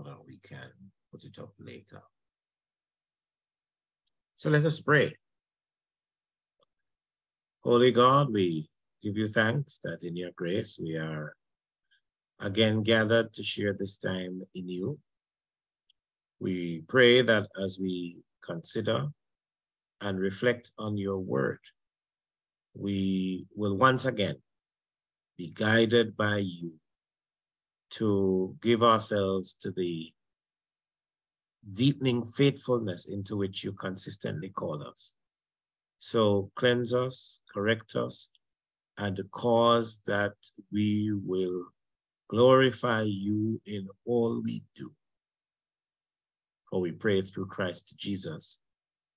that we can put it up later. So let us pray. Holy God, we give you thanks that in your grace we are again gathered to share this time in you. We pray that as we consider and reflect on your word, we will once again be guided by you to give ourselves to the deepening faithfulness into which you consistently call us. So cleanse us, correct us, and cause that we will glorify you in all we do. For we pray through Christ Jesus,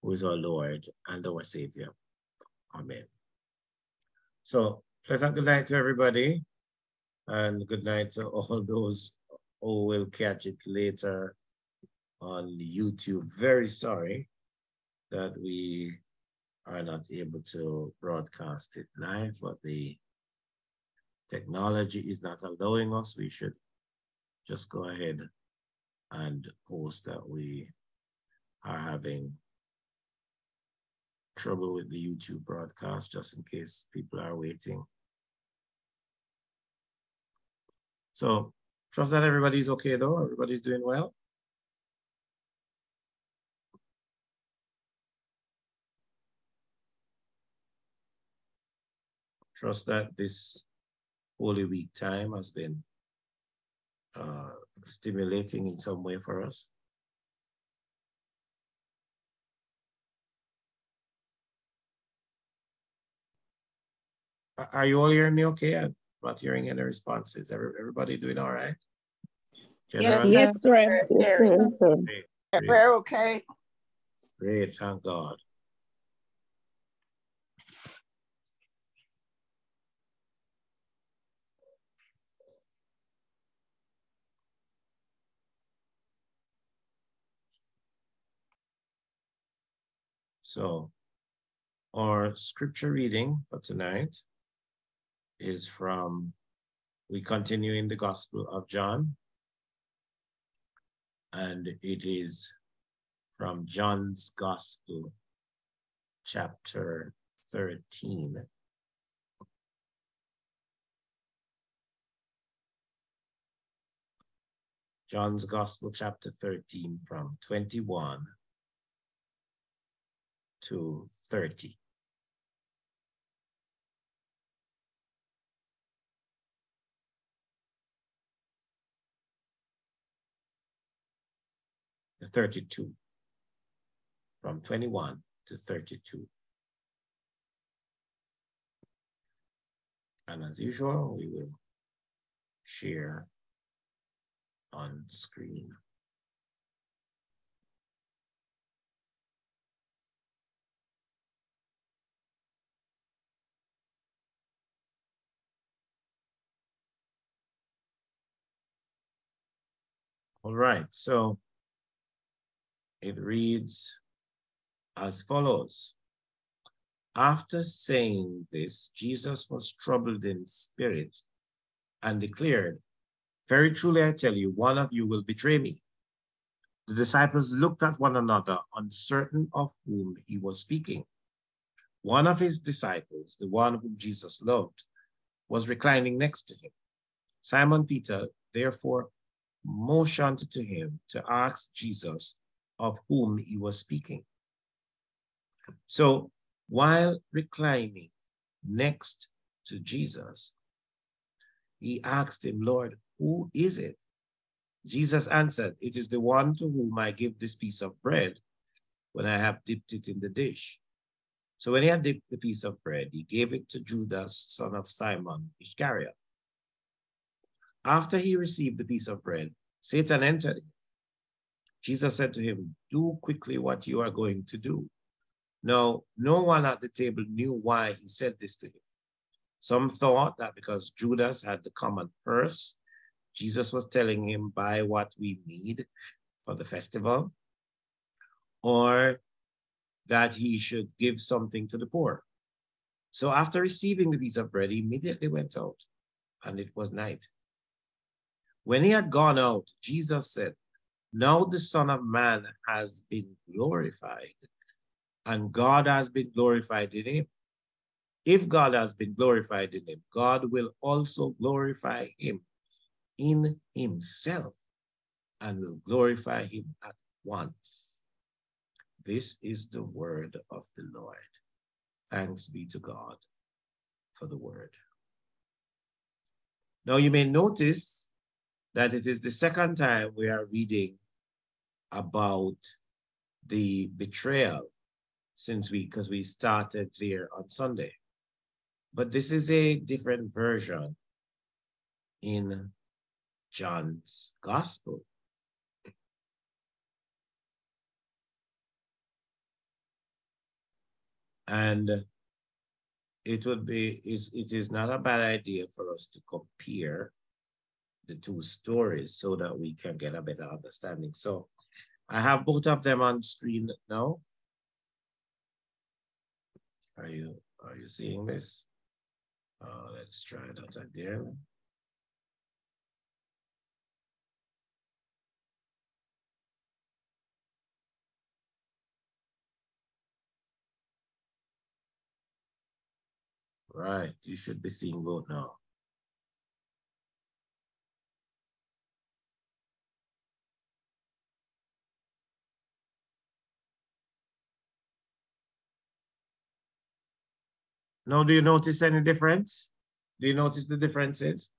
who is our Lord and our Savior. Amen. So pleasant good night to everybody and good night to all those who will catch it later on YouTube. Very sorry that we are not able to broadcast it live, but the technology is not allowing us. We should just go ahead and post that we are having trouble with the YouTube broadcast just in case people are waiting. So trust that everybody's okay though. Everybody's doing well. Trust that this Holy Week time has been uh, stimulating in some way for us. Are you all hearing me okay? I'm not hearing any responses. everybody doing all right? Yes, yes, sir. Yes, sir. We're okay. Great, thank God. So our scripture reading for tonight is from, we continue in the Gospel of John, and it is from John's Gospel, chapter 13. John's Gospel, chapter 13, from 21 to 30. 32, from 21 to 32. And as usual, we will share on screen. All right, so it reads as follows. After saying this, Jesus was troubled in spirit and declared, Very truly I tell you, one of you will betray me. The disciples looked at one another, uncertain of whom he was speaking. One of his disciples, the one whom Jesus loved, was reclining next to him. Simon Peter therefore motioned to him to ask Jesus of whom he was speaking. So while reclining next to Jesus, he asked him, Lord, who is it? Jesus answered, It is the one to whom I give this piece of bread when I have dipped it in the dish. So when he had dipped the piece of bread, he gave it to Judas, son of Simon Iscariot. After he received the piece of bread, Satan entered him. Jesus said to him, Do quickly what you are going to do. Now, no one at the table knew why he said this to him. Some thought that because Judas had the common purse, Jesus was telling him, Buy what we need for the festival, or that he should give something to the poor. So after receiving the piece of bread, he immediately went out, and it was night. When he had gone out, Jesus said, Now the Son of Man has been glorified, and God has been glorified in him. If God has been glorified in him, God will also glorify him in himself and will glorify him at once. This is the word of the Lord. Thanks be to God for the word. Now you may notice that it is the second time we are reading about the betrayal since we, because we started there on Sunday. But this is a different version in John's gospel. And it would be, it is not a bad idea for us to compare the two stories so that we can get a better understanding. So I have both of them on screen now. Are you, are you seeing this? Uh, let's try that again. Right, you should be seeing both now. Now, do you notice any difference? Do you notice the differences?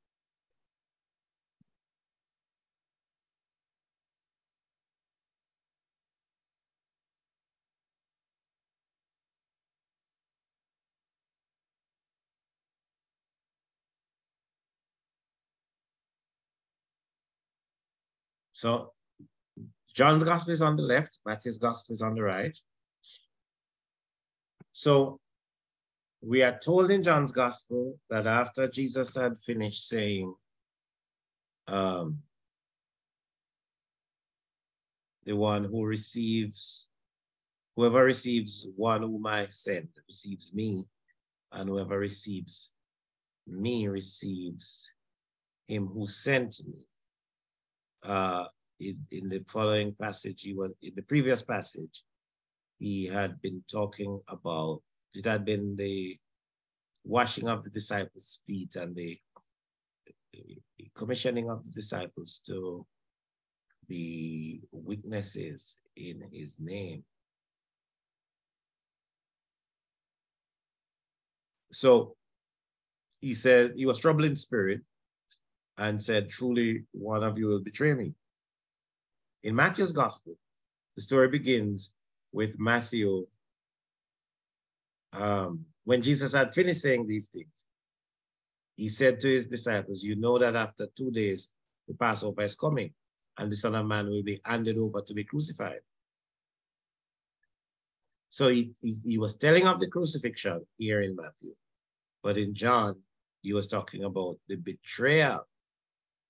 So John's gospel is on the left, Matthew's gospel is on the right. So we are told in John's gospel that after Jesus had finished saying, um, the one who receives, whoever receives one whom I send receives me, and whoever receives me receives him who sent me. Uh, in, in the following passage, he was in the previous passage, he had been talking about it had been the washing of the disciples' feet and the commissioning of the disciples to be witnesses in his name. So he said he was troubled in spirit and said, Truly, one of you will betray me. In Matthew's gospel, the story begins with Matthew um, when Jesus had finished saying these things, he said to his disciples, You know that after two days, the Passover is coming, and the Son of Man will be handed over to be crucified. So he, he, he was telling of the crucifixion here in Matthew, but in John, he was talking about the betrayal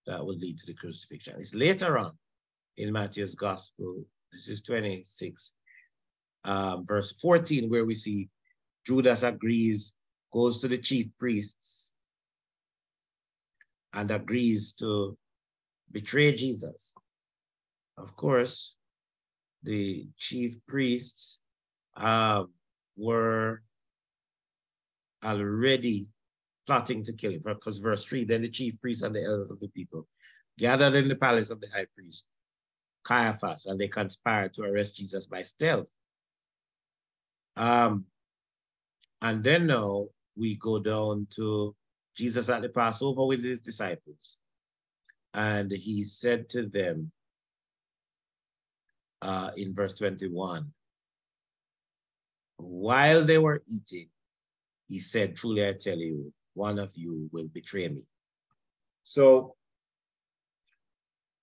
that would lead to the crucifixion. It's later on in Matthew's gospel, this is 26, um, verse 14, where we see Judas agrees, goes to the chief priests and agrees to betray Jesus. Of course, the chief priests uh, were already plotting to kill him because verse 3 then the chief priests and the elders of the people gathered in the palace of the high priest Caiaphas and they conspired to arrest Jesus by stealth. Um, and then now we go down to Jesus at the Passover with his disciples. And he said to them uh, in verse 21, while they were eating, he said, truly I tell you, one of you will betray me. So,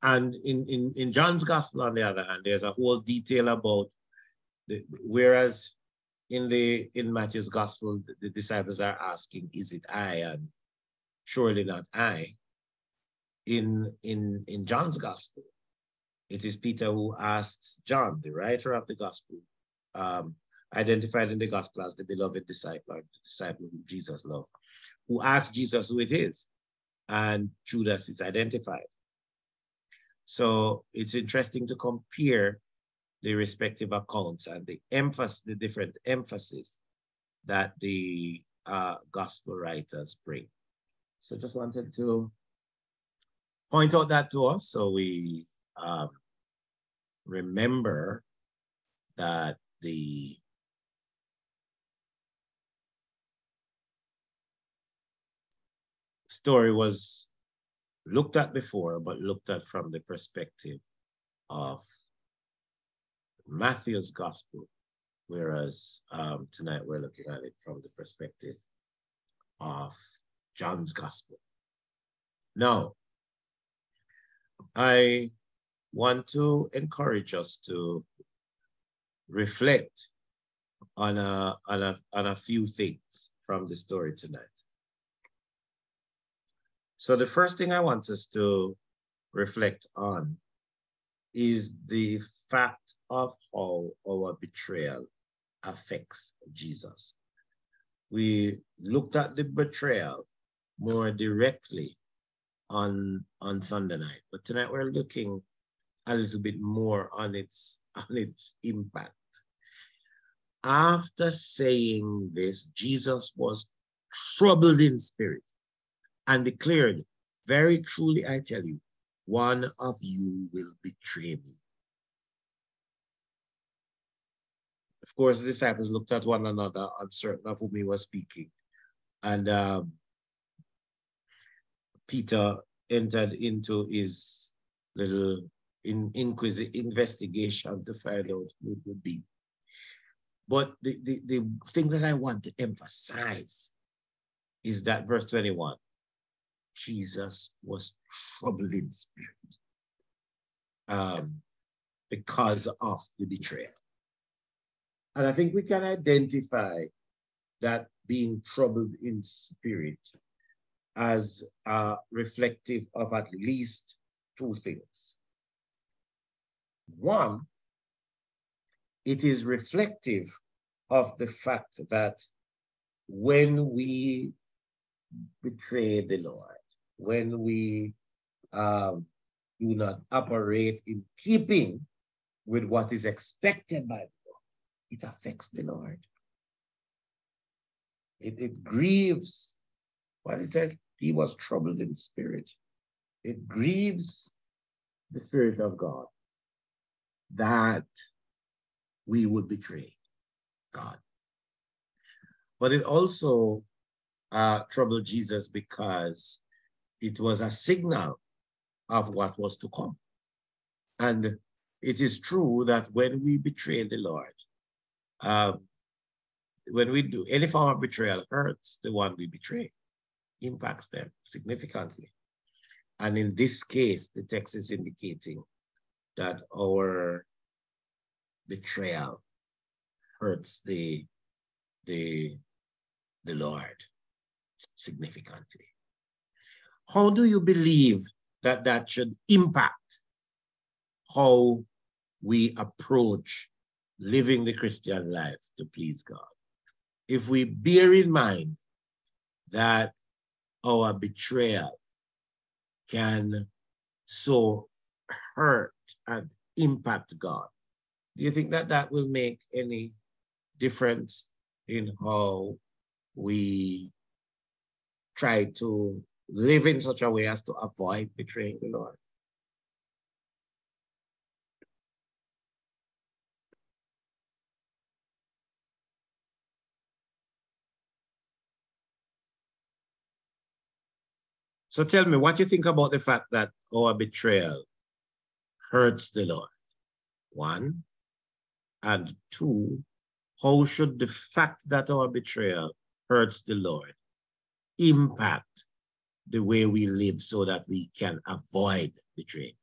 and in, in, in John's gospel, on the other hand, there's a whole detail about the, whereas in the in Matthew's gospel, the, disciples are asking, is it I? And surely not I. In in in John's gospel, it is Peter who asks John, the writer of the gospel, um, identified in the gospel as the beloved disciple, the disciple whom Jesus loved, who asks Jesus who it is. And Judas is identified. So it's interesting to compare the respective accounts and the emphasis, the different emphasis that the uh, gospel writers bring. So just wanted to point out that to us so we um, remember that the story was looked at before, but looked at from the perspective of Matthew's gospel, whereas um, tonight we're looking at it from the perspective of John's gospel. Now, I want to encourage us to reflect on a, on a, on a few things from the story tonight. So the first thing I want us to reflect on is the fact of how our betrayal affects Jesus. We looked at the betrayal more directly on, on Sunday night, but tonight we're looking a little bit more on its, on its impact. After saying this, Jesus was troubled in spirit and declared, Very truly I tell you, one of you will betray me. Of course, the disciples looked at one another, uncertain of whom he was speaking. And um, Peter entered into his little in, inquisitive investigation to find out who it would be. But the, the, the thing that I want to emphasize is that verse 21 Jesus was troubled in spirit um, because of the betrayal. And I think we can identify that being troubled in spirit as uh, reflective of at least two things. One, it is reflective of the fact that when we betray the Lord, when we um, do not operate in keeping with what is expected by the Lord, it affects the Lord. It, it grieves. What it says, he was troubled in spirit. It grieves the Spirit of God that we would betray God. But it also uh, troubled Jesus because it was a signal of what was to come. And it is true that when we betray the Lord, um, when we do any form of betrayal hurts the one we betray, impacts them significantly. And in this case, the text is indicating that our betrayal hurts the, the, the Lord significantly. How do you believe that that should impact how we approach living the Christian life to please God? If we bear in mind that our betrayal can so hurt and impact God, do you think that that will make any difference in how we try to live in such a way as to avoid betraying the Lord. So tell me, what you think about the fact that our betrayal hurts the Lord? One. And two, how should the fact that our betrayal hurts the Lord impact the way we live so that we can avoid betraying.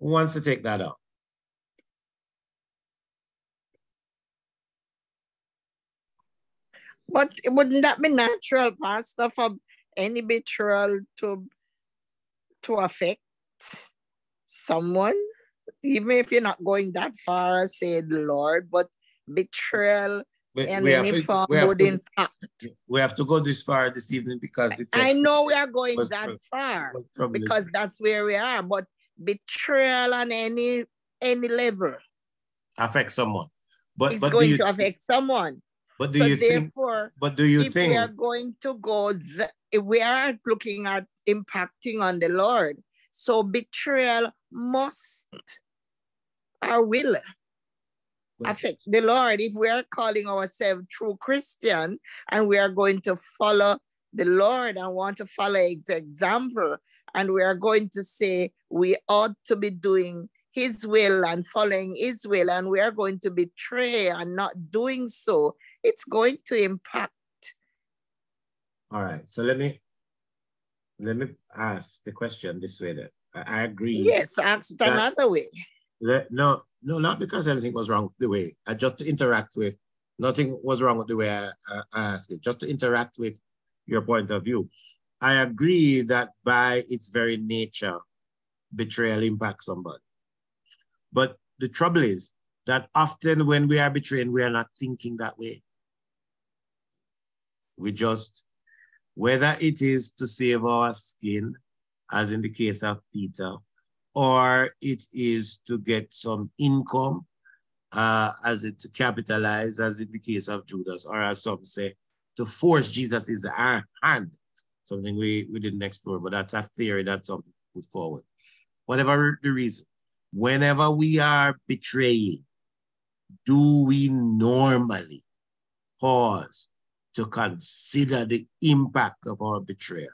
Who wants to take that up? But wouldn't that be natural, Pastor, for any betrayal to to affect someone? Even if you're not going that far, say the Lord, but betrayal we, and we any have, form we have would to, impact. we have to go this far this evening because the I know we are going that from- far was from the- because that's where we are, but betrayal on any any level affect someone. But is but do going you to affect someone. but do so you think therefore, but do you if think we are going to go, we are looking at impacting on the Lord. So betrayal must or will affect the Lord. If we are calling ourselves true Christian and we are going to follow the Lord and want to follow his example, and we are going to say we ought to be doing his will and following his will, and we are going to betray and not doing so, it's going to impact. all right. So let me let me ask the question this way then. I, agree. Yes, asked another way. Le- No, no, not because anything was wrong with the way. I just to interact with, nothing was wrong with the way I, I, I asked it, just to interact with your point of view. I agree that by its very nature, betrayal impacts somebody. But the trouble is that often when we are betraying, we are not thinking that way. We just, whether it is to save our skin, as in the case of Peter, or it is to get some income, uh, as it to capitalize, as in the case of Judas, or as some say, to force Jesus' hand. Something we, we didn't explore, but that's a theory that's something put forward. Whatever the reason, whenever we are betraying, do we normally pause to consider the impact of our betrayal?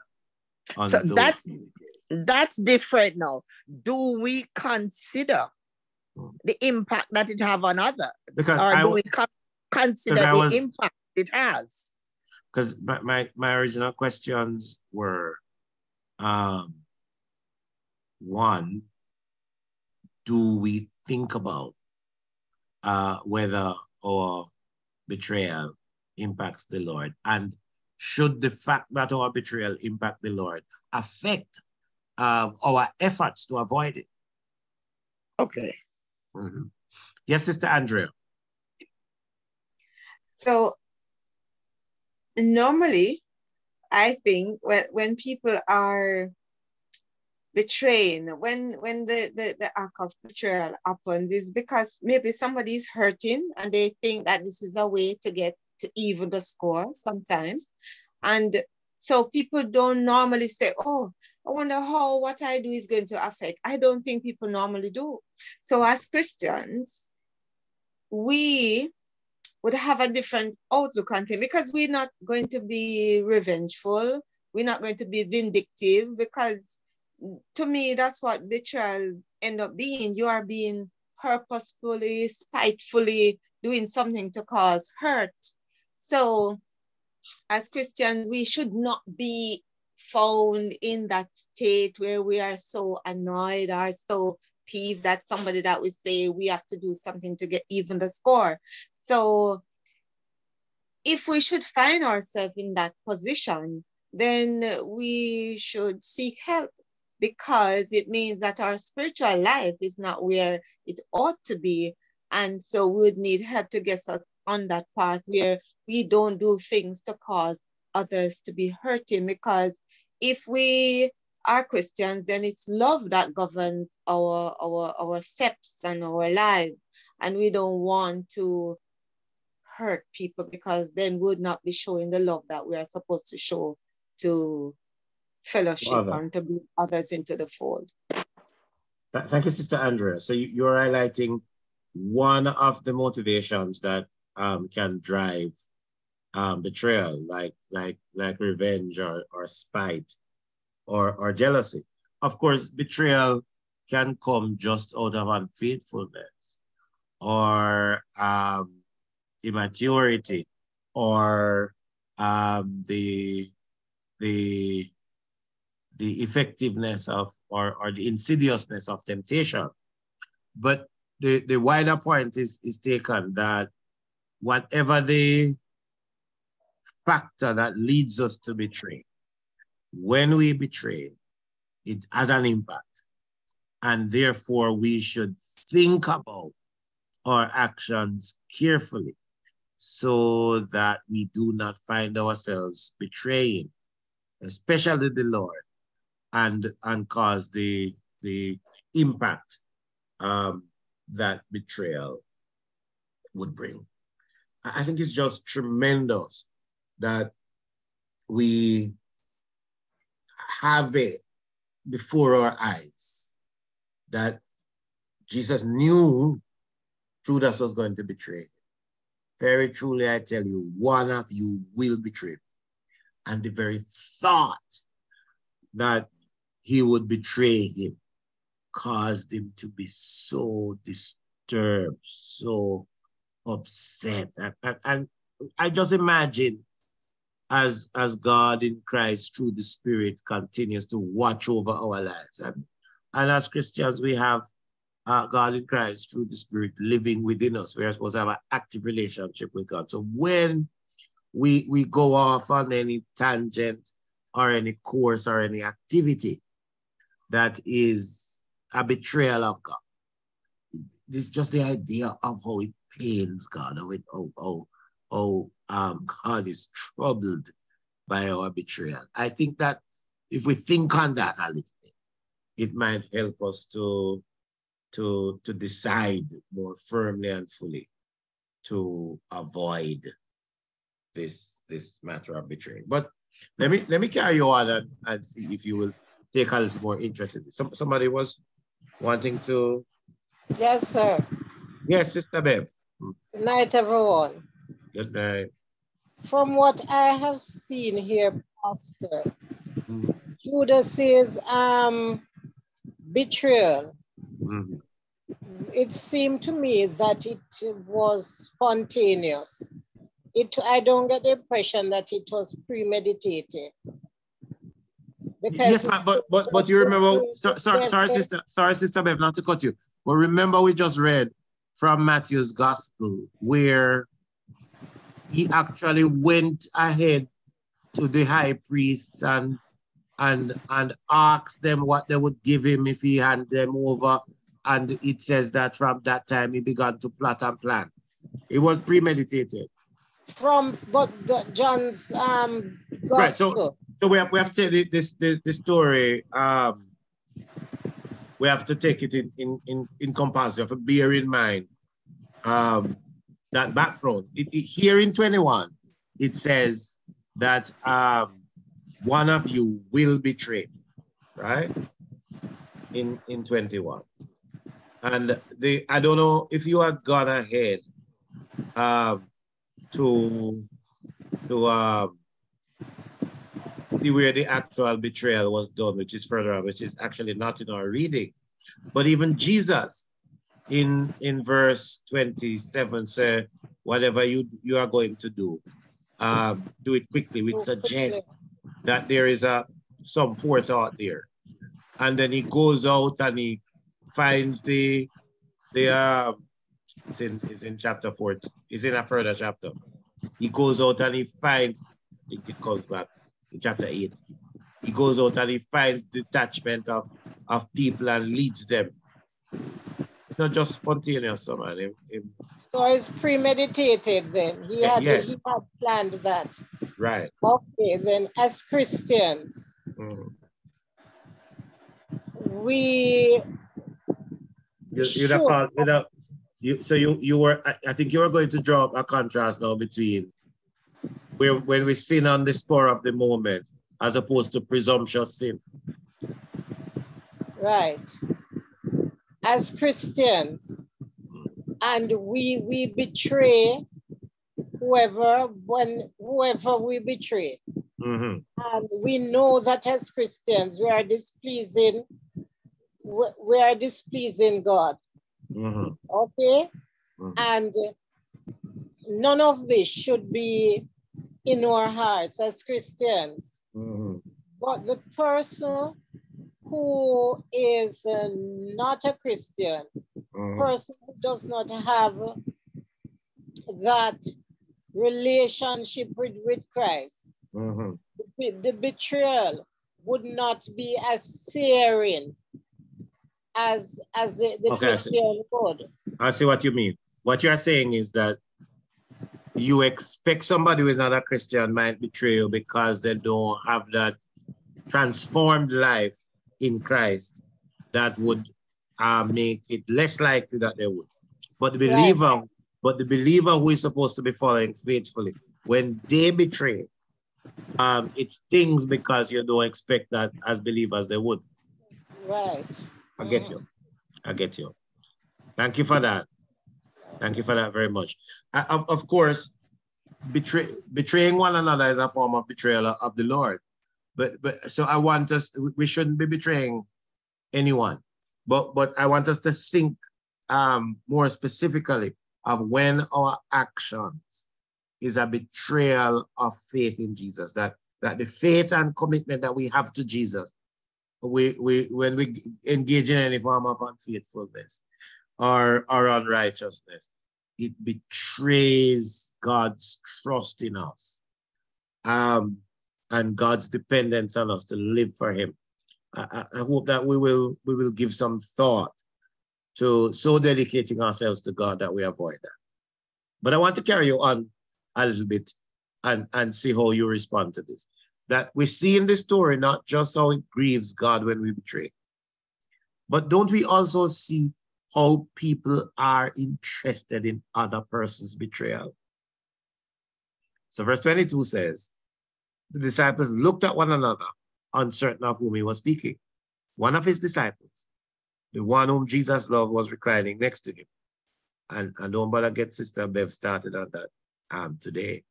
on So that's-? That's different now. Do we consider the impact that it have on others? Because or I do we con- consider the was- impact it has? because my, my, my original questions were um, one, do we think about uh, whether our betrayal impacts the Lord? And should the fact that our betrayal impact the Lord affect uh, our efforts to avoid it? Okay. Mhm. Yes, Sister Andrea. So normally, I think when when people are betraying, when when the, the, the act of betrayal happens, is because maybe somebody is hurting and they think that this is a way to get to even the score sometimes. And so people don't normally say, oh, I wonder how what I do is going to affect. I don't think people normally do. So as Christians, we would have a different outlook on things because we're not going to be revengeful. We're not going to be vindictive because to me, that's what betrayal end up being. You are being purposefully, spitefully doing something to cause hurt. So as Christians, we should not be found in that state where we are so annoyed or so peeved that somebody that would say we have to do something to get even the score. So if we should find ourselves in that position, then we should seek help because it means that our spiritual life is not where it ought to be. And so we would need help to get us on that path where we don't do things to cause others to be hurting. Because if we are Christians, then it's love that governs our our our steps and our life. And we don't want to hurt people because then we would not be showing the love that we are supposed to show to fellowship Others. and to bring others into the fold. Thank you, Sister Andrea. So you, you're highlighting one of the motivations that um, can drive um, betrayal, like like like revenge or, or spite or, or jealousy. Of course, betrayal can come just out of unfaithfulness or um, immaturity or um, the the the effectiveness of or, or the insidiousness of temptation. But the, the wider point is, is taken that whatever the factor that leads us to betray, when we betray, it has an impact. And therefore, we should think about our actions carefully so that we do not find ourselves betraying, especially the Lord, and, and cause the, the impact um, that betrayal would bring. I think it's just tremendous that we have it before our eyes that Jesus knew Judas was going to betray. him. Very truly, I tell you, one of you will betray. And the very thought that he would betray him caused him to be so disturbed, so upset. And, and, and I just imagine as, as God in Christ through the Spirit continues to watch over our lives. And, and as Christians, we have uh, God in Christ through the Spirit living within us. We're supposed to have an active relationship with God. So when we, we go off on any tangent or any course or any activity that is a betrayal of God, this is just the idea of how it pains God, how, it, how, how, how um, God is troubled by our betrayal. I think that if we think on that a little bit, it might help us to, to, to decide more firmly and fully to avoid this, this matter of betrayal. But let me let me carry you on and, and see if you will take a little more interest in this. Some, somebody was wanting to. Yes, sir. Yes, Sister Bev. Good night, everyone. Good night. From what I have seen here, Pastor, mm. Judas's um, betrayal, mm. it seemed to me that it was spontaneous. It, I don't get the impression that it was premeditated. Because yes, but but but you remember, sorry, sorry, sorry, sister, sorry, sister Bev, not to cut you, but remember we just read from Matthew's gospel where he actually went ahead to the high priests and and and asked them what they would give him if he handed them over. And it says that from that time he began to plot and plan. It was premeditated. From but the, John's um gospel. Right. So so we have we have to this this this story. Um we have to take it in in in, in comparison. We have to bear in mind um, that background. It, it, here in 21, it says that um, one of you will betray, right? In in 21. And the I don't know if you had gone ahead um, to to um, see where the actual betrayal was done, which is further on, which is actually not in our reading. But even Jesus, in in verse 27, say, whatever you you are going to do, um, do it quickly, which suggests that there is a some forethought there. And then he goes out and he finds the the uh, it's in it's in chapter four, it's in a further chapter. He goes out and he finds, I think it comes back in chapter eight. He goes out and he finds detachment of, of people and leads them. It's not just spontaneous, so man. Him, him. So it's premeditated then. He had yeah. he had planned that. Right. Okay, then as Christians, mm. we you, you'd have called, you'd have, you, so you you were I, I think you were going to draw a contrast now between where when we sin on the spur of the moment as opposed to presumptuous sin. Right. As Christians, and we we betray whoever when whoever we betray. Mm-hmm. And we know that as Christians, we are displeasing, we are displeasing God. Mm-hmm. Okay? Mm-hmm. And none of this should be in our hearts as Christians. Mm-hmm. But the person who is uh, not a Christian, mm-hmm. person who does not have that relationship with, with Christ, mm-hmm. the, the betrayal would not be as searing as as the, the okay, Christian would. I see what you mean. What you're saying is that you expect somebody who is not a Christian might betray you because they don't have that transformed life in Christ that would uh, make it less likely that they would. But the believer, right. but the believer who is supposed to be following faithfully, when they betray, um, it stings because you don't expect that as believers they would. Right. I get you. I get you. Thank you for that. Thank you for that very much. Uh, of, of course, betray, betraying one another is a form of betrayal of the Lord. But but so I want us we shouldn't be betraying anyone. But but I want us to think um, more specifically of when our actions is a betrayal of faith in Jesus. That that the faith and commitment that we have to Jesus, we we when we engage in any form of unfaithfulness, or, or unrighteousness. It betrays God's trust in us um, and God's dependence on us to live for him. I, I hope that we will we will give some thought to so dedicating ourselves to God that we avoid that. But I want to carry you on a little bit and, and see how you respond to this. That we see in this story not just how it grieves God when we betray, but don't we also see how people are interested in other person's betrayal. So verse 22 says, the disciples looked at one another, uncertain of whom he was speaking. One of his disciples, the one whom Jesus loved, was reclining next to him. And, and don't bother get Sister Bev started on that um, today.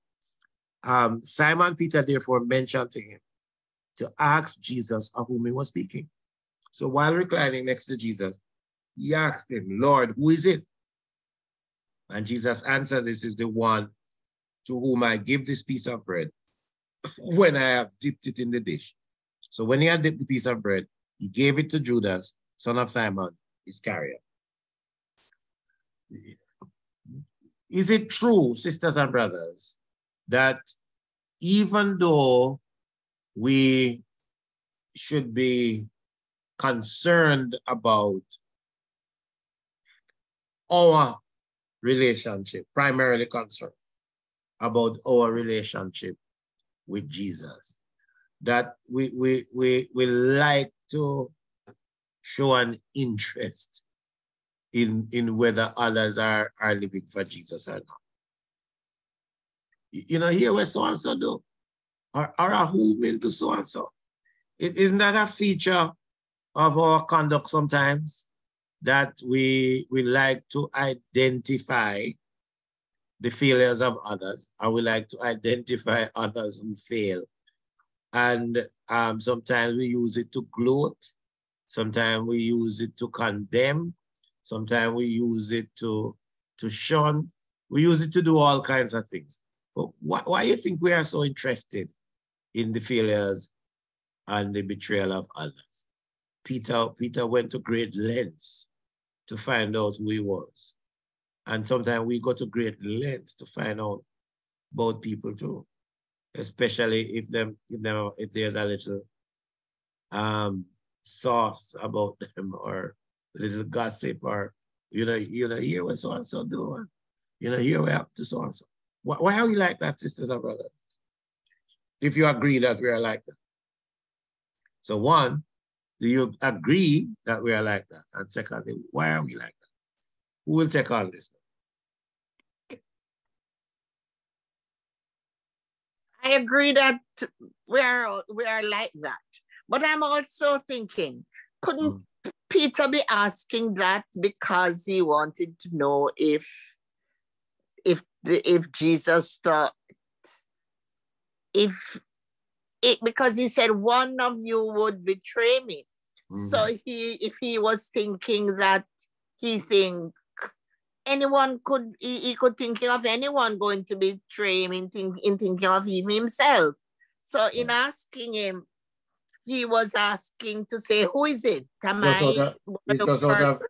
Um, Simon Peter therefore mentioned to him to ask Jesus of whom he was speaking. So while reclining next to Jesus, he asked him, Lord, who is it? And Jesus answered, This is the one to whom I give this piece of bread when I have dipped it in the dish. So when he had dipped the piece of bread, he gave it to Judas, son of Simon Iscariot. Is it true, sisters and brothers, that even though we should be concerned about our relationship, primarily concerned about our relationship with Jesus. That we, we, we, we like to show an interest in, in whether others are, are living for Jesus or not. You know, here what so and so do, or, or a who into so and so. Isn't that a feature of our conduct sometimes? that we, we like to identify the failures of others and we like to identify others who fail. And um, sometimes we use it to gloat. Sometimes we use it to condemn. Sometimes we use it to, to shun. We use it to do all kinds of things. But why, why do you think we are so interested in the failures and the betrayal of others? Peter, Peter went to great lengths to find out who he was. And sometimes we go to great lengths to find out about people too, especially if them if them if there's a little um sauce about them or little gossip or you know you know hear what so and so doing, you know hear what happened to so and so. Why, why are we like that, sisters and brothers? If you agree that we are like that. So one, do you agree that we are like that? And secondly, why are we like that? Who will take on this? I agree that we are we are like that. But I'm also thinking, couldn't mm. Peter be asking that because he wanted to know if if the, if Jesus thought if it because he said one of you would betray me. Mm-hmm. So he, if he was thinking that he think anyone could, he, he could thinking of anyone going to betray him in, think, in thinking of him himself. So in asking him, he was asking to say, who is it? Am just I it's, just out of,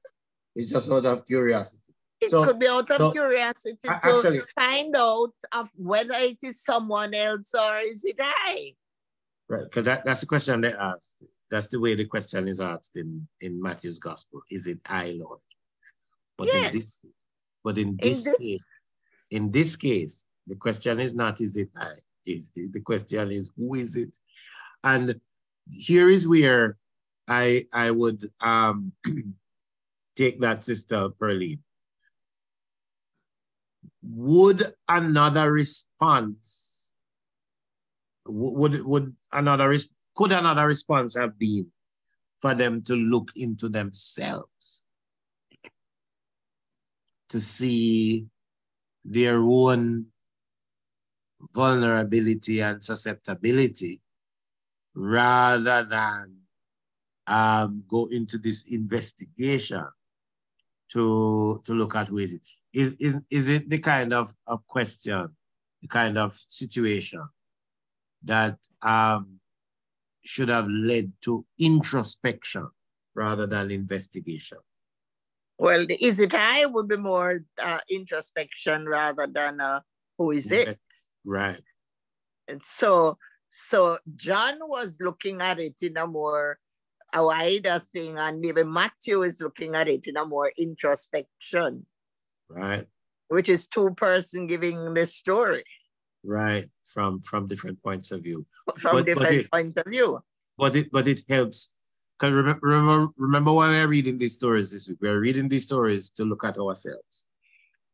it's just out of curiosity. It so, could be out of so, curiosity to actually, find out of whether it is someone else or is it I. Right, because that, that's the question they asked. That's the way the question is asked in, in Matthew's gospel. Is it I, Lord? But yes. in this, but in this, in this case, in this case, The question is not, is it I? Is, the question is, who is it? And here is where I, I would um, take that sister Pearline. Would another response, would, would another, could another response have been for them to look into themselves? To see their own vulnerability and susceptibility rather than um, go into this investigation to, to look at is it. Is, is, is it the kind of, of question, the kind of situation that um, should have led to introspection rather than investigation? Well, the is it I would be more uh, introspection rather than uh, who is it? Right. And so, so John was looking at it in a more a wider thing, and even Matthew is looking at it in a more introspection. Right. Which is two person giving the story. Right. From from different points of view. From but, different but it, points of view. But it but it helps. Because remember, remember, remember why we're reading these stories this week. We're reading these stories to look at ourselves.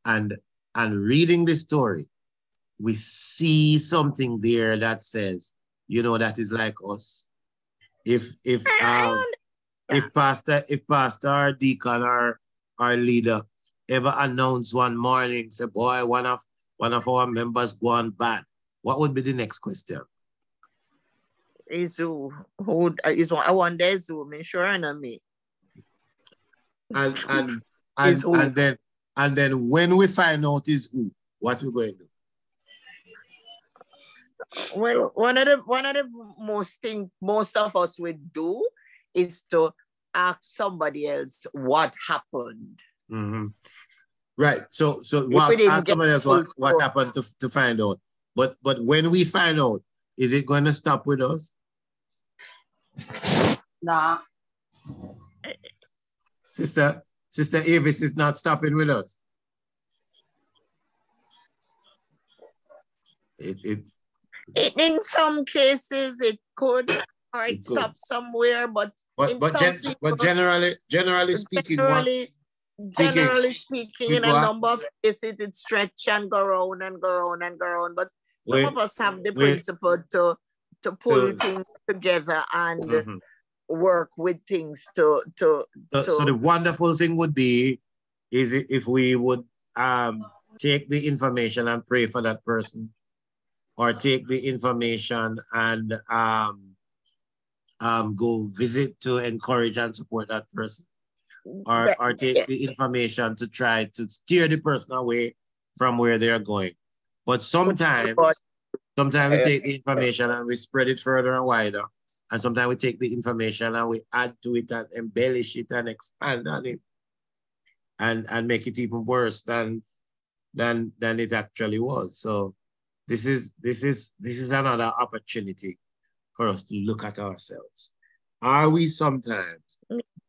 And and reading this story, we see something there that says, you know, that is like us. If if um if pastor if pastor or deacon or our leader ever announce one morning, say, boy, one of one of our members gone bad, what would be the next question? Is who who is I wonder Zoom insurance on me. And and and, and then and then when we find out is who, what we going to do? Well, one of the one of the most thing most of us would do is to ask somebody else what happened. Mm-hmm. Right. So so what ask somebody else what, what happened to, to find out. But but when we find out, is it going to stop with us? Nah. Sister Sister Avis is not stopping with us. It, it in some cases, it could or it, it stop somewhere, but but but, gen people, but generally generally speaking, generally, generally speaking, in a number of cases, it stretch and go around and go around and go around. But some of us have the principle to to pull to, things together and mm -hmm. work with things to to, so, to so the wonderful thing would be is if we would um take the information and pray for that person or take the information and um, um, go visit to encourage and support that person. Or, or take the information to try to steer the person away from where they're going. But sometimes, sometimes we take the information and we spread it further and wider. And sometimes we take the information and we add to it and embellish it and expand on it and, and make it even worse than, than, than it actually was. So this is this is this is another opportunity for us to look at ourselves. Are we sometimes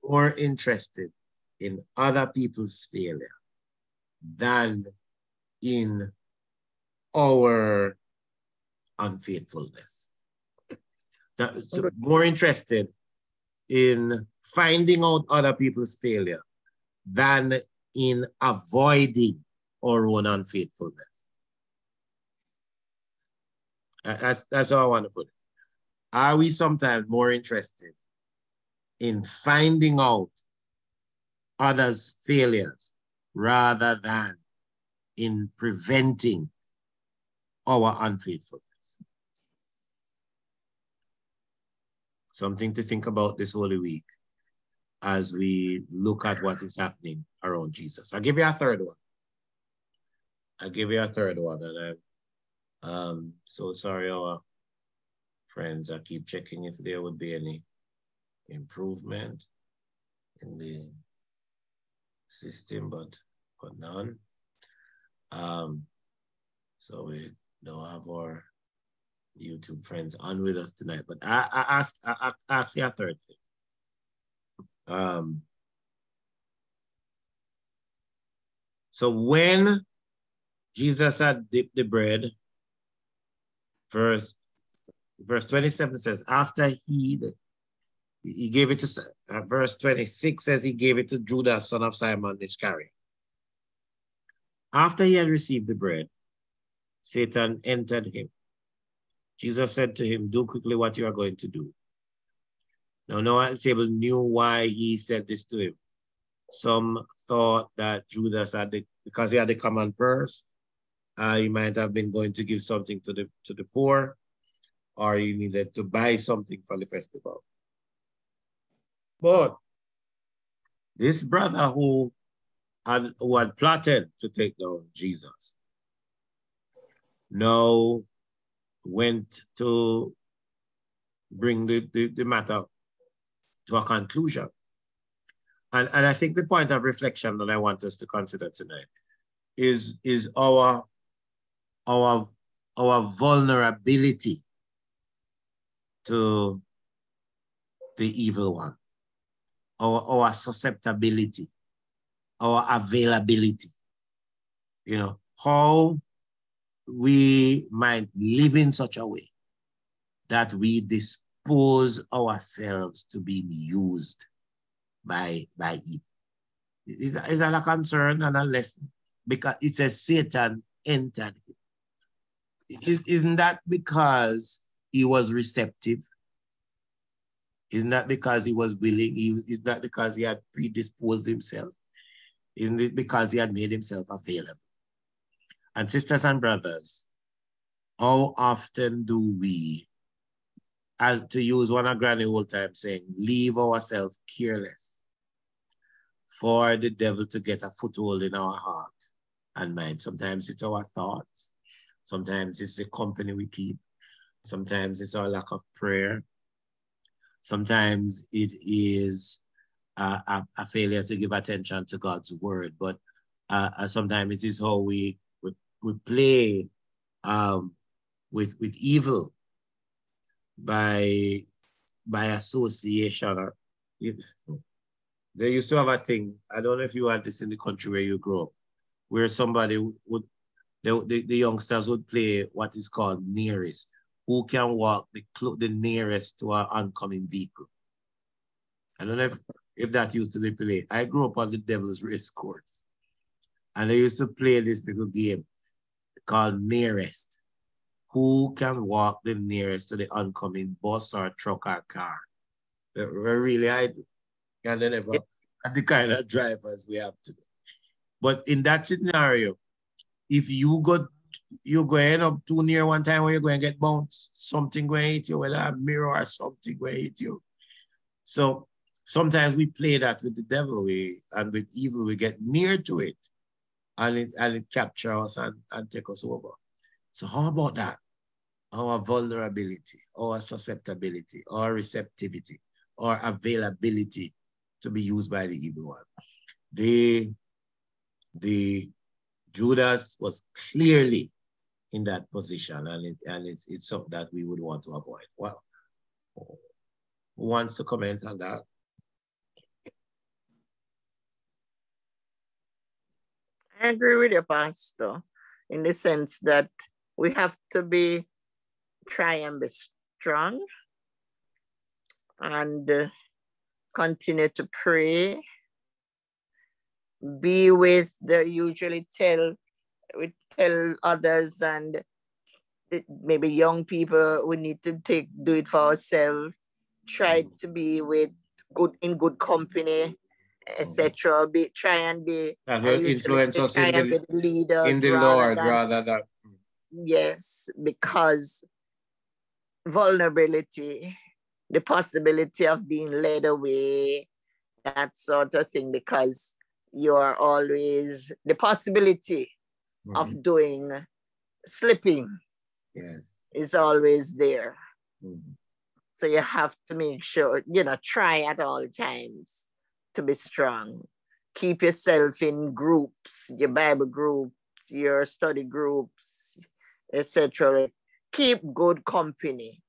more interested in other people's failure than in our unfaithfulness? That, so more interested in finding out other people's failure than in avoiding our own unfaithfulness. That's, that's all I want to put. It. Are we sometimes more interested in finding out others' failures rather than in preventing our unfaithfulness? Something to think about this Holy Week as we look at what is happening around Jesus. I'll give you a third one. I'll give you a third one. And I um, so sorry, our friends. I keep checking if there would be any improvement in the system, but but none. Um, so we don't have our YouTube friends on with us tonight. But I, I asked I, I asked you a third thing. Um, so when Jesus had dipped the bread. Verse, verse 27 says, after he, he gave it to, uh, verse 26 says he gave it to Judas, son of Simon Iscariot. After he had received the bread, Satan entered him. Jesus said to him, do quickly what you are going to do. Now, Noah table knew why he said this to him. Some thought that Judas had the, because he had the common purse, uh, he might have been going to give something to the to the poor, or he needed to buy something for the festival. But this brother who had who had plotted to take down Jesus now went to bring the, the, the matter to a conclusion. And, and I think the point of reflection that I want us to consider tonight is, is our, our, our vulnerability to the evil one, our, our susceptibility, our availability. You know, how we might live in such a way that we dispose ourselves to being used by, by evil. Is that, is that a concern and a lesson? Because it says Satan entered him. Is, isn't that because he was receptive? Isn't that because he was willing? He, is that because he had predisposed himself? Isn't it because he had made himself available? And sisters and brothers, how often do we, as to use one of Granny old time saying, leave ourselves careless for the devil to get a foothold in our heart and mind. Sometimes it's our thoughts. Sometimes it's the company we keep. Sometimes it's our lack of prayer. Sometimes it is a, a, failure to give attention to God's word. But uh, uh, sometimes it is how we, we play um, with, with evil by, by association. They used to have a thing. I don't know if you had this in the country where you grew up, where somebody would, the, the, the youngsters would play what is called nearest. Who can walk the, the nearest to an oncoming vehicle? I don't know if, if that used to be played. I grew up on the Devil's Race course. And they used to play this little game called nearest. Who can walk the nearest to the oncoming bus or truck or car? Really, I they never had the kind of drivers we have today. But in that scenario, if you go you're going up too near one time where you're going to get bounced, something going to hit you, whether a mirror or something going to hit you. So sometimes we play that with the devil we, and with evil, we get near to it and it, and it capture us and, and take us over. So how about that? Our vulnerability, our susceptibility, our receptivity, our availability to be used by the evil one. The, the Judas was clearly in that position, and it and it's it's something that we would want to avoid. Well, who wants to comment on that? I agree with you, Pastor, in the sense that we have to be try and be strong and uh, continue to pray. Be with the usually tell we tell others and maybe young people we need to take do it for ourselves. Try mm. to be with good in good company, etc. Be try and be that will influence us in the, leader in the rather Lord than, rather than yes, because vulnerability the possibility of being led away, that sort of thing, because you're always the possibility mm-hmm. of doing slipping yes is always there mm-hmm. so you have to make sure you know try at all times to be strong keep yourself in groups your bible groups your study groups etc keep good company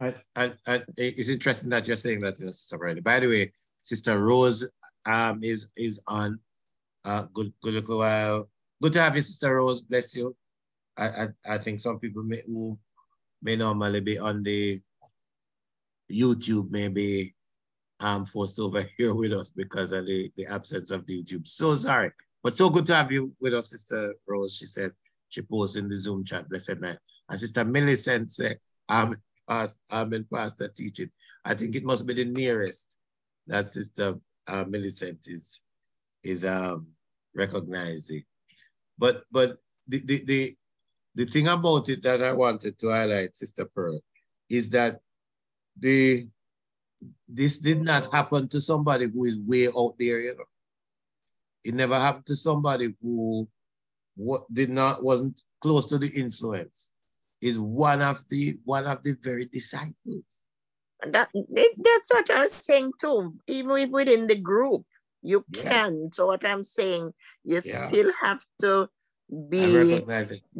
and, and, and, it's interesting that you're saying that, Sister Riley. By the way, Sister Rose um, is is on uh, good good little while good to have you, Sister Rose. Bless you. I, I, I think some people may, who may normally be on the YouTube may be um, forced over here with us because of the, the absence of the YouTube. So sorry. But so good to have you with us, Sister Rose. She said she posted in the Zoom chat, blessed night. And Sister Millicent said, I'm, I'm in pastor teaching. I think it must be the nearest that Sister uh, Millicent is, is um, recognizing. But but the, the, the, the thing about it that I wanted to highlight, Sister Pearl, is that the this did not happen to somebody who is way out there, you know. It never happened to somebody who what did not wasn't close to the influence. Is one of the one of the very disciples. That that's what I was saying too. Even if within the group, you yeah. can. So what I'm saying, you yeah. still have to be,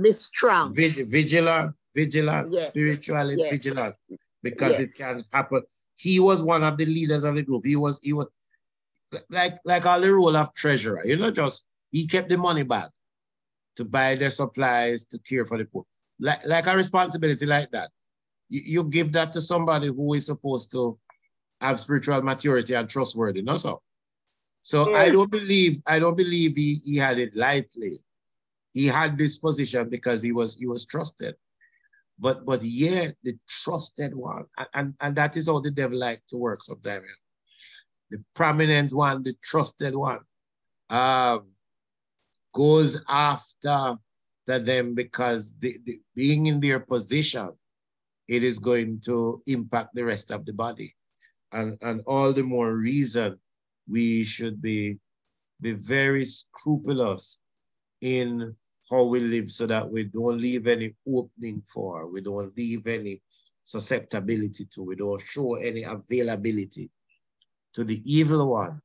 be strong. Vig, vigilant, vigilant, yes. spiritually yes. vigilant, because yes. it can happen. He was one of the leaders of the group. He was, he was like, like all the role of treasurer. You know, just he kept the money back to buy their supplies, to care for the poor. Like, like a responsibility like that. You, you give that to somebody who is supposed to have spiritual maturity and trustworthy, no so. So yes. I don't believe I don't believe he, he had it lightly. He had this position because he was he was trusted. But but yet the trusted one, and, and that is how the devil like to work sometimes. The prominent one, the trusted one, um, goes after them because the, the, being in their position, it is going to impact the rest of the body. And, and all the more reason we should be, be very scrupulous in how we live so that we don't leave any opening for, we don't leave any susceptibility to, we don't show any availability to the evil one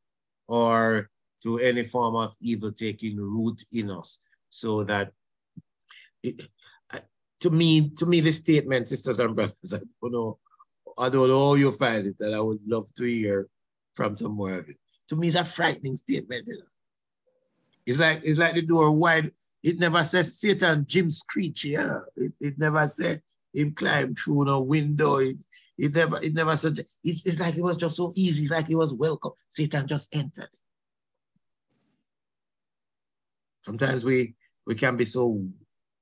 or to any form of evil taking root in us so that it, to me, to me, the statement, sisters and brothers, I don't know, I don't know how you find it, and I would love to hear from some more of it to me, it's a frightening statement. You know? It's like it's like the door wide. It never says Satan Jim Screech. yeah. it, it never said him climb through no window. It, it never it never said it's, it's like it was just so easy, it's like it was welcome. Satan just entered. Sometimes we we can be so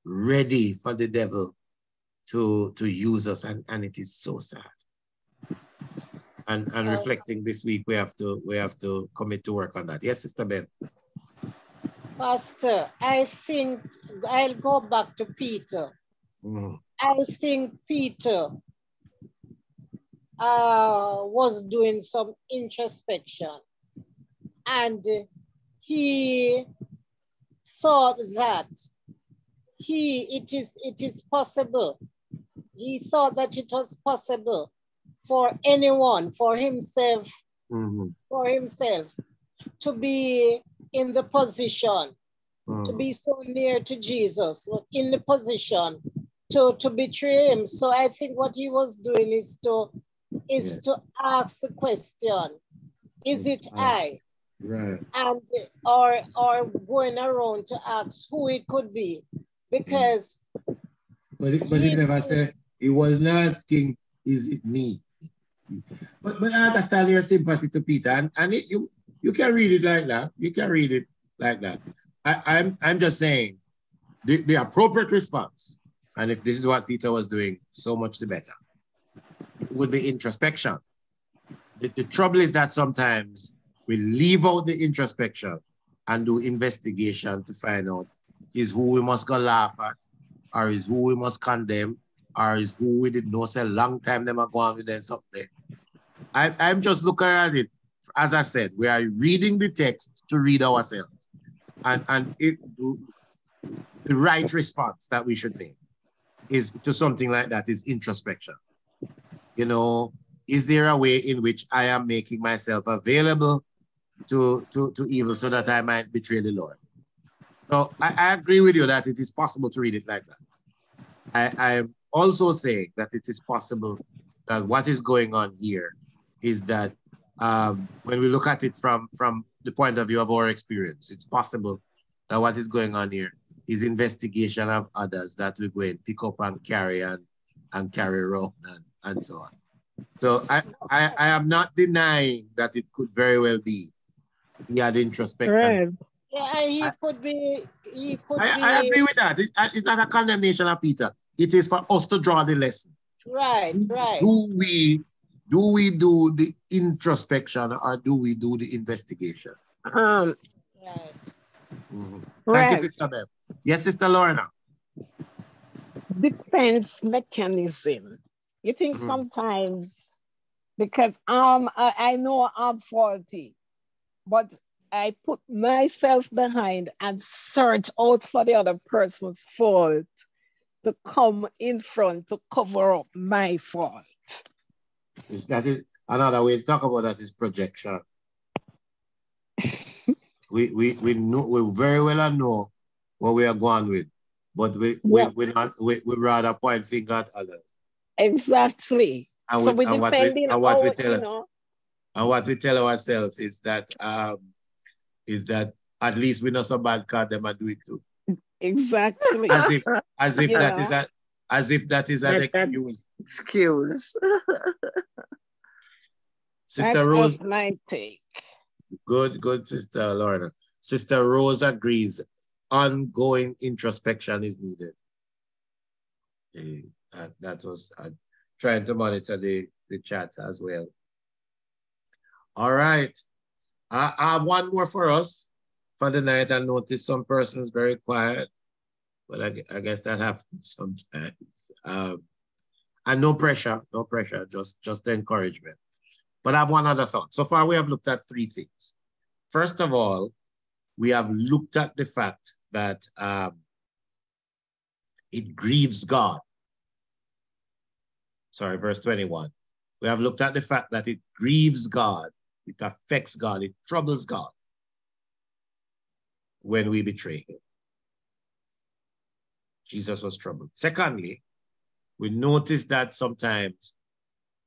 ready for the devil to to use us, and, and it is so sad and and uh, reflecting this week we have to we have to commit to work on that yes sister ben pastor i think i'll go back to peter mm. i think peter uh, was doing some introspection and he thought that he it is it is possible he thought that it was possible for anyone, for himself, mm-hmm. for himself to be in the position, to hmm. be so near to Jesus, in the position to, to betray him. So I think what he was doing is to is to ask the question, is it hmm. Hmm. I? Right. And or or going around to ask who it could be. Because but, but he, he never said he was not asking, is it me? But but I understand your sympathy to Peter, and, and it, you you can read it like that. You can read it like that. I, I'm I'm just saying the, the appropriate response, and if this is what Peter was doing, so much the better. Would be introspection. The, the trouble is that sometimes we leave out the introspection and do investigation to find out is who we must go laugh at, or is who we must condemn, or is who we did know say long time them are going with them something. I, I'm just looking at it. As I said, we are reading the text to read ourselves. And, and it, the right response that we should make is to something like that is introspection. You know, is there a way in which I am making myself available to, to, to evil so that I might betray the Lord? So I, I agree with you that it is possible to read it like that. I, I am also saying that it is possible that what is going on here is that um, when we look at it from, from the point of view of our experience, it's possible that what is going on here is investigation of others that we go and pick up and carry and, and carry around and, and so on. So I, I, I am not denying that it could very well be he had introspection. Right. Yeah, he I, could be. He could I, be. I agree with that. It's, it's not a condemnation of Peter. It is for us to draw the lesson. Right, right. Do we do we do the introspection or do we do the investigation? Um, right. Mm -hmm. Thank you, Sister Bev. Yes, Sister Lorna. Defense mechanism. You think mm -hmm. sometimes because um I, I know I'm faulty, but I put myself behind and search out for the other person's fault to come in front to cover up my fault. Is that is another way to talk about that is projection. we we we know we very well know what we are going with, but we we we not we, we rather point finger at others. Exactly. And so we, and what we, and what we tell you know, and what we tell ourselves is that um is that at least we know so bad card them and do it too. Exactly. As if as if that know. is a as if that is an that, excuse. Excuse. Sister That's Rose. Just my take. Good, good, Sister Lorna. Sister Rose agrees. Ongoing introspection is needed. Okay. Uh, that was uh, trying to monitor the, the chat as well. All right. I, I have one more for us for the night. I noticed some persons very quiet but I, I guess that happens sometimes. Um, and no pressure, no pressure, just, just encouragement. But I have one other thought. So far, we have looked at three things. First of all, we have looked at the fact that um, it grieves God. Sorry, verse 21. We have looked at the fact that it grieves God, it affects God, it troubles God when we betray him. Jesus was troubled. Secondly, we notice that sometimes,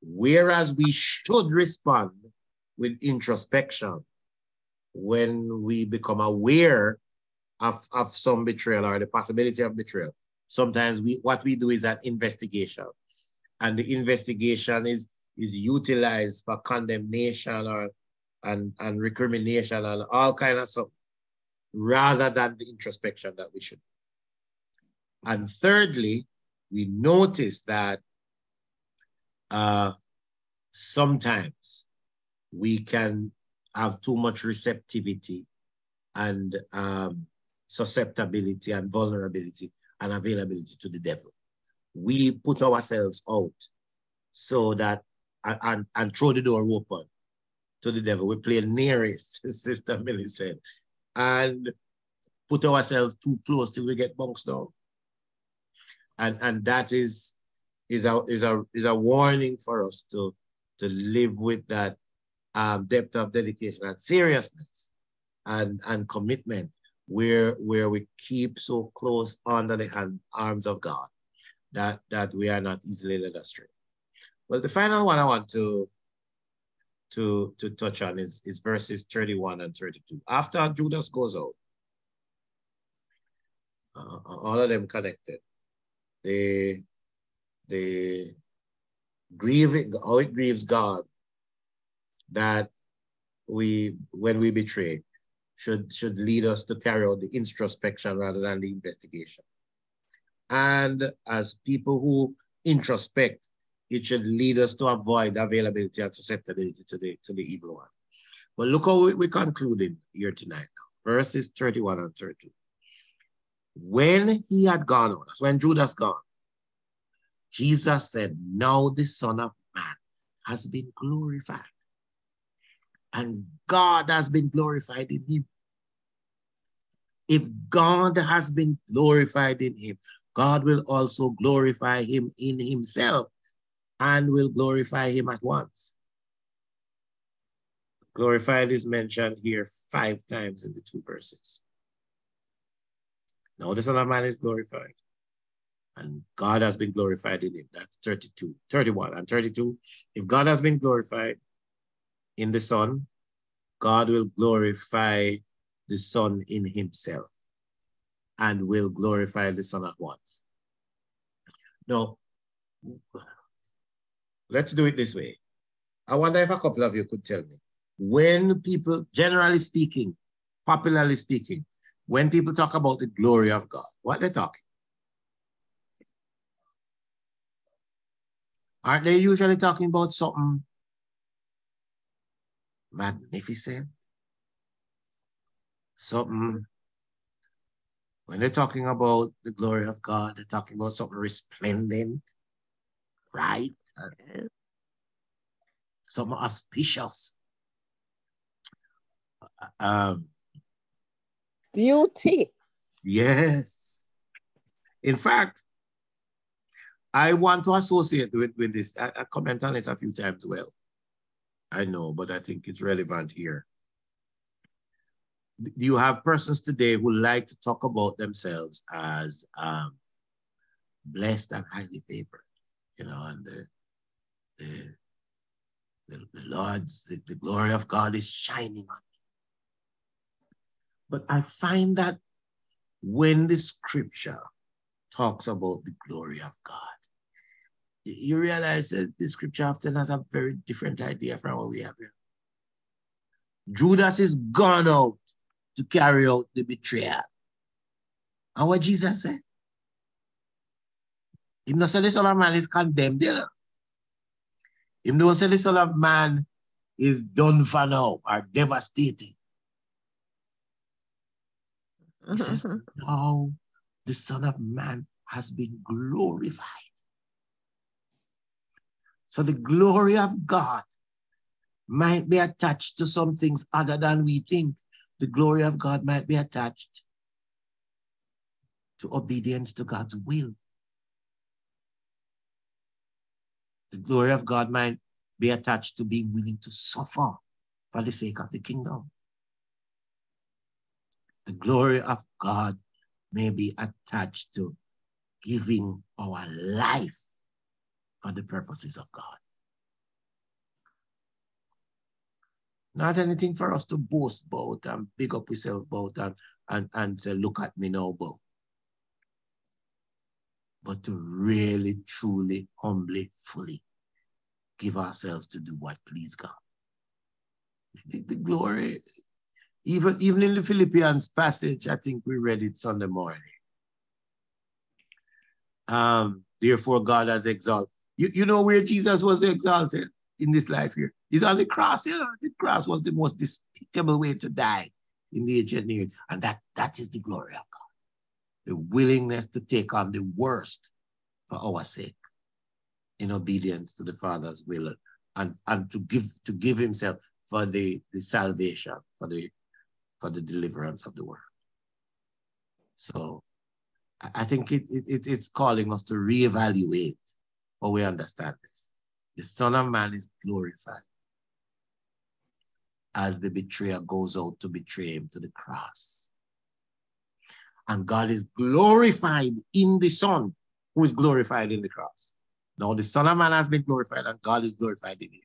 whereas we should respond with introspection when we become aware of, of some betrayal or the possibility of betrayal, sometimes we what we do is an investigation. And the investigation is, is utilized for condemnation or and, and recrimination and all kind of stuff, rather than the introspection that we should and thirdly, we notice that uh, sometimes we can have too much receptivity and um, susceptibility and vulnerability and availability to the devil. We put ourselves out so that, and, and throw the door open to the devil. We play nearest, Sister Millicent, and put ourselves too close till we get bunks down and and that is is a is a is a warning for us to to live with that um, depth of dedication and seriousness and and commitment where where we keep so close under the hand, arms of God that that we are not easily led astray. Well, the final one I want to to to touch on is is verses 31 and 32. After Judas goes out, uh, all of them connected the the grieving how it grieves God that we when we betray should should lead us to carry out the introspection rather than the investigation. And as people who introspect, it should lead us to avoid availability and susceptibility to the to the evil one. But look how we, we concluded here tonight now. Verses 31 and 32. When he had gone on, that's when Judas gone, Jesus said, Now the Son of Man has been glorified. And God has been glorified in him. If God has been glorified in him, God will also glorify him in himself and will glorify him at once. Glorified is mentioned here five times in the two verses. Now the Son of Man is glorified. And God has been glorified in him. That's 32, 31 and 32. If God has been glorified in the Son, God will glorify the Son in himself. and will glorify the Son at once. Now, let's do it this way. I wonder if a couple of you could tell me when people, generally speaking, popularly speaking, when people talk about the glory of God, what they're talking? Aren't they usually talking about something magnificent? Something, when they're talking about the glory of God, they're talking about something resplendent, right? Something auspicious. Um, Beauty. Yes. In fact, I want to associate with, with this. I, I comment on it a few times well. I know, but I think it's relevant here. Do you have persons today who like to talk about themselves as um, blessed and highly favored? You know, and the, the, the, the Lord's, the, the glory of God is shining on me. But I find that when the scripture talks about the glory of God, you realize that the scripture often has a very different idea from what we have here. Judas is gone out to carry out the betrayal. And what Jesus said? If not say the Son of Man is condemned, you know. If not say the Son of Man is done for now or devastated. He says, now the Son of Man has been glorified. So the glory of God might be attached to some things other than we think. The glory of God might be attached to obedience to God's will. The glory of God might be attached to being willing to suffer for the sake of the kingdom. The glory of God may be attached to giving our life for the purposes of God. Not anything for us to boast about and big up ourselves about and, and, and say, look at me now. But to really, truly, humbly, fully give ourselves to do what please God. The, the glory, even, even in the Philippians passage, I think we read it Sunday morning. Um, therefore, God has exalted you, you know where Jesus was exalted in this life here? He's on the cross. You know, the cross was the most despicable way to die in the ancient age. And that, that is the glory of God. The willingness to take on the worst for our sake in obedience to the Father's will and, and to give to give himself for the, the salvation, for the for the deliverance of the world. So I think it, it, it's calling us to reevaluate but we understand this. The Son of Man is glorified as the betrayer goes out to betray him to the cross. And God is glorified in the Son, who is glorified in the cross. Now the Son of Man has been glorified and God is glorified in him.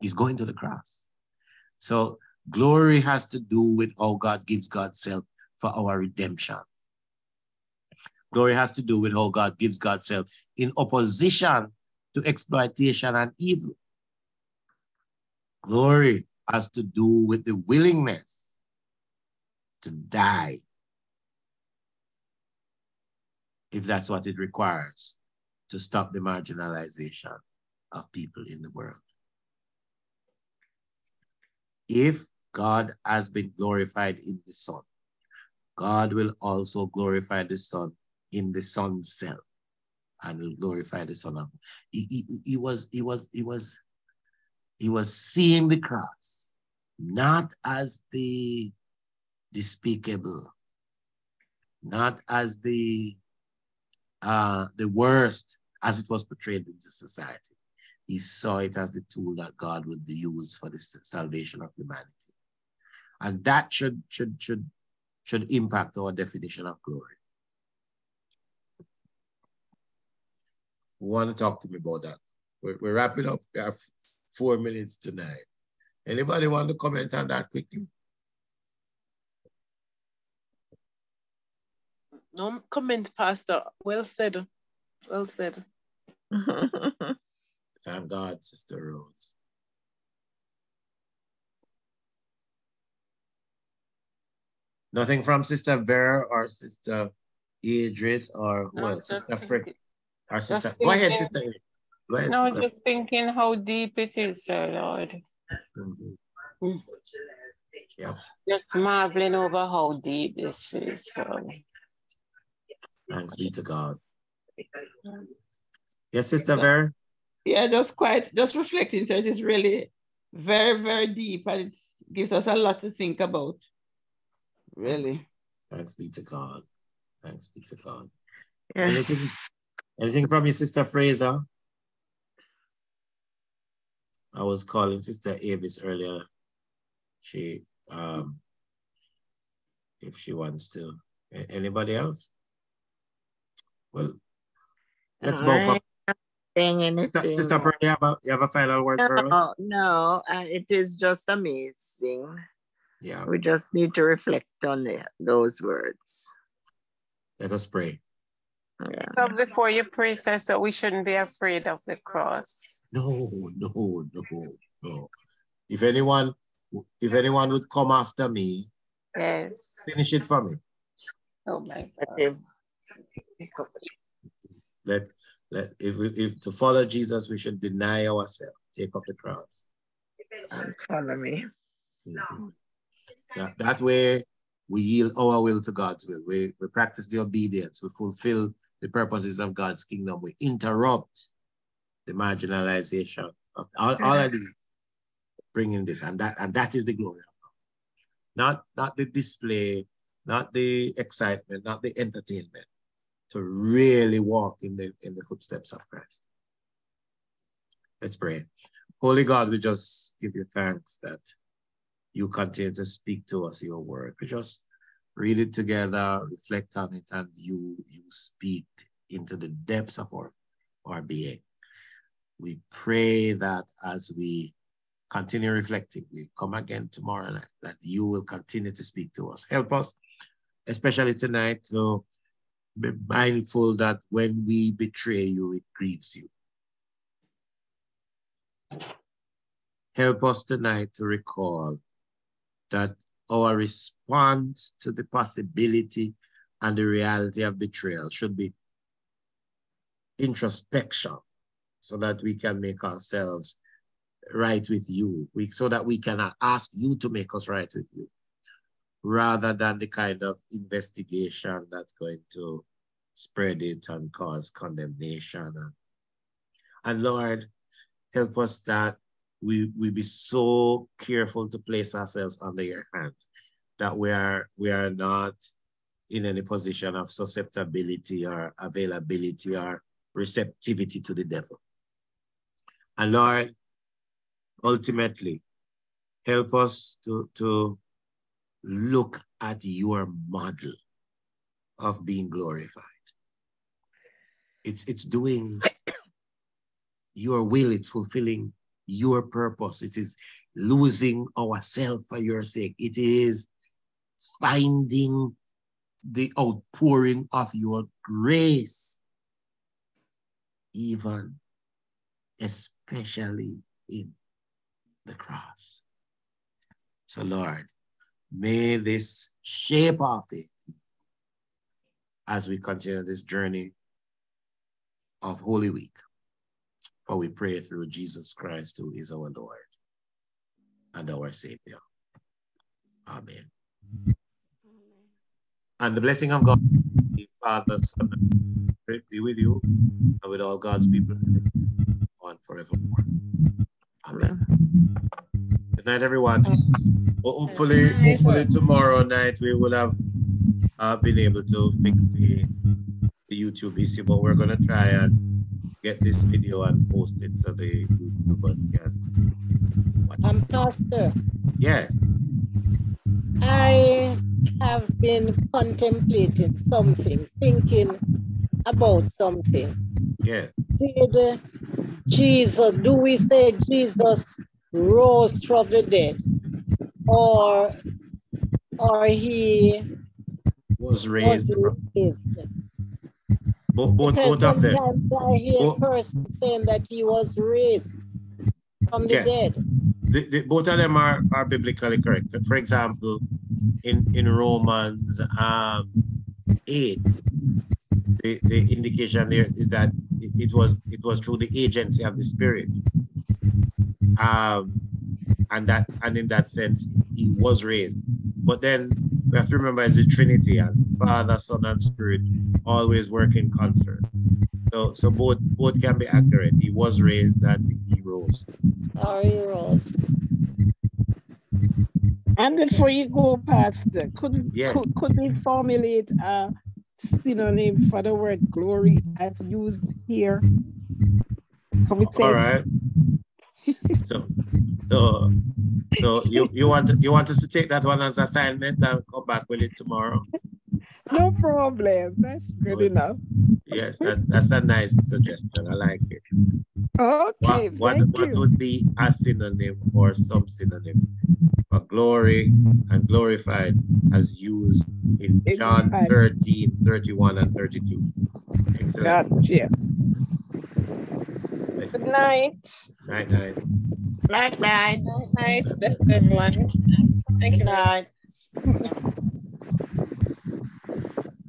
He's going to the cross. So glory has to do with how God gives God's self for our redemption. Glory has to do with how God gives God's self in opposition to exploitation and evil. Glory has to do with the willingness to die if that's what it requires to stop the marginalization of people in the world. If God has been glorified in the Son, God will also glorify the Son in the son's self and glorify the son of he, he, he was he was he was he was seeing the cross not as the despicable not as the uh the worst as it was portrayed in the society. He saw it as the tool that god would use for the salvation of humanity. And that should should should should impact our definition of glory want to talk to me about that. We're, we're wrapping up. We have four minutes tonight. Anybody want to comment on that quickly? No comment, Pastor. Well said. Well said. Thank God, Sister Rose. Nothing from Sister Vera or Sister Idris or who no, else? Sister Frick. Our sister. Thinking, Go ahead, Sister. Go ahead, no, sister. just thinking how deep it is, sir, Lord. Mm -hmm. Yeah. Just marveling over how deep this is. So. Thanks be to God. Yes, Sister Vera? Yeah, just quite, just reflecting. So it is really very, very deep and it gives us a lot to think about. Really. Thanks, Thanks be to God. Thanks be to God. Yes. Anything, from your sister Fraser? I was calling Sister Avis earlier. She, um, if she wants to. Anybody else? Well, let's go for anything. Sister, Sister you have, a, you have a final word no, for us? No, uh, it is just amazing. Yeah. We just need to reflect on it, those words. Let us pray. Yeah. So before you pray, so we shouldn't be afraid of the cross. No, no, no, no. If anyone, if anyone would come after me, yes, finish it for me. Oh my God. Let, let if we, if to follow Jesus, we should deny ourselves, take up the cross. Follow me. Mm -hmm. That, that way, we yield our will to God's will. We, we practice the obedience. We fulfill the purposes of God's kingdom. We interrupt the marginalization of all, all of these, bringing this. And that, and that is the glory of God. Not, not the display, not the excitement, not the entertainment, to really walk in the, in the footsteps of Christ. Let's pray. Holy God, we just give you thanks that you continue to speak to us your word. We just read it together, reflect on it, and you you speak into the depths of our, our being. We pray that as we continue reflecting, we come again tomorrow night, that you will continue to speak to us. Help us, especially tonight, to be mindful that when we betray you, it grieves you. Help us tonight to recall that our response to the possibility and the reality of betrayal should be introspection so that we can make ourselves right with you, we, so that we can ask you to make us right with you, rather than the kind of investigation that's going to spread it and cause condemnation. And, and Lord, help us that we we be so careful to place ourselves under your hand that we are we are not in any position of susceptibility or availability or receptivity to the devil. And Lord, ultimately, help us to, to look at your model of being glorified. It's, it's doing your will, it's fulfilling your purpose. It is losing ourselves for your sake. It is finding the outpouring of your grace, even especially in the cross. So, Lord, may this shape our faith as we continue this journey of Holy Week. For we pray through Jesus Christ, who is our Lord and our Savior. Amen. And the blessing of God, the Father, Son, and Spirit be with you and with all God's people on forevermore. Amen. Good night, everyone. Well, hopefully, hopefully tomorrow night we will have uh, been able to fix the, the YouTube issue, but we're going to try and get this video and post it so the YouTubers can watch um, Pastor. Yes. I have been contemplating something, thinking about something. Yes. Did Jesus, do we say Jesus rose from the dead? Or or he Was raised. Was raised. Both, both, both of them. I hear both, a person saying that he was raised from the yes. dead. The, the, both of them are, are biblically correct. For example, in, in Romans um, 8, the, the indication there is that it, it was it was through the agency of the spirit. Um, and that and in that sense he was raised. But then we have to remember it's the Trinity and Father, Son, and Spirit always work in concert. So so both both can be accurate. He was raised and he rose. Oh, he rose. And before you go, past, could, yeah. could, could we formulate a synonym for the word glory as used here? Can we say All right. So, so, so you, you want you want us to take that one as assignment and come back with it tomorrow? No problem. That's good, enough. Yes, that's that's a nice suggestion. I like it. Okay. What, what, what would be a synonym or some synonyms for glory and glorified as used in John 13, 31, and 32? Excellent. Gotcha. Good night. Night, night. Night, night. Night, night. Best everyone. Thank you. Night.